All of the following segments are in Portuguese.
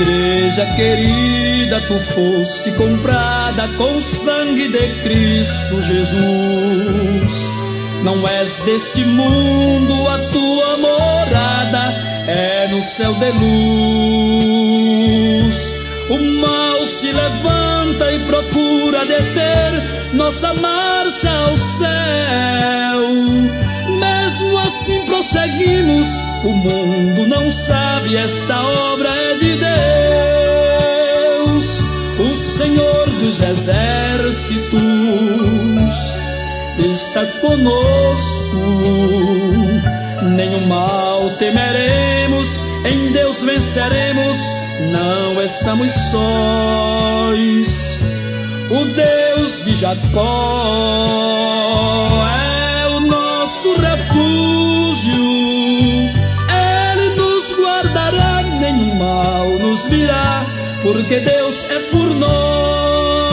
Igreja querida, tu foste comprada com sangue de Cristo Jesus. Não és deste mundo, a tua morada é no céu de luz. O mal se levanta e procura deter nossa marcha ao céu. O mundo não sabe, esta obra é de Deus, o Senhor dos exércitos está conosco. Nenhum mal temeremos, em Deus venceremos não estamos sós. O Deus de Jacó é o nosso refúgio. Mal nos virá, porque Deus é por nós.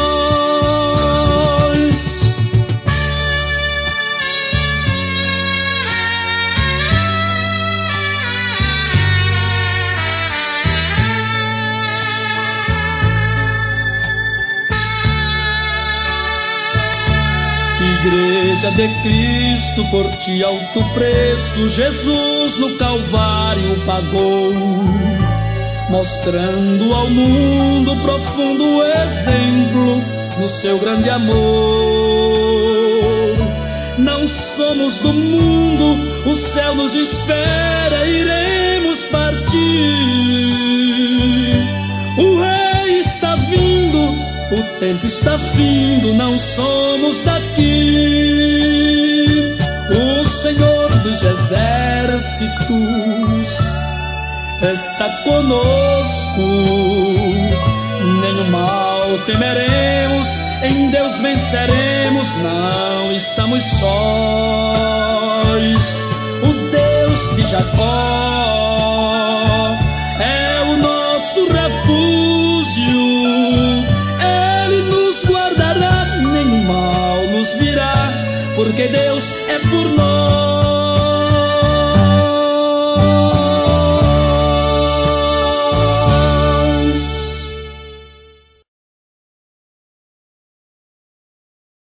Igreja de Cristo, por ti alto preço, Jesus no Calvário pagou, mostrando ao mundo profundo exemplo no seu grande amor. Não somos do mundo, o céu nos espera, iremos partir. O Rei está vindo, o tempo está findo, não somos daqui. O Senhor dos exércitos está conosco. Nenhum mal temeremos, em Deus venceremos, não estamos sós. O Deus de Jacó é o nosso refúgio. Ele nos guardará, nenhum mal nos virá, porque Deus é por nós.